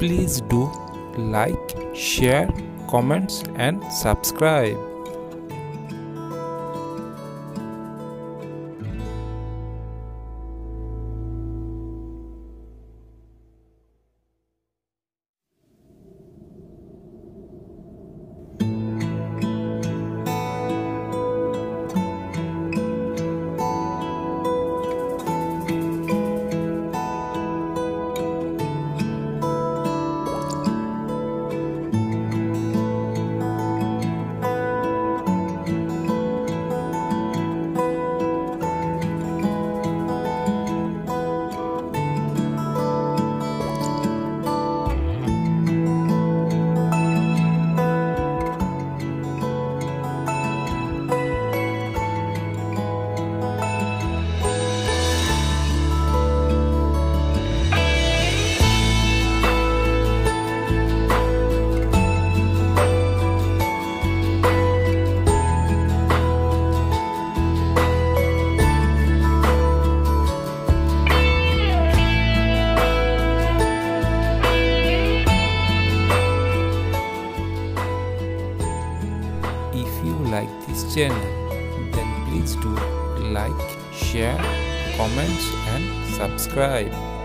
please do like share comments and subscribe this channel, then please do like, share, comments and subscribe.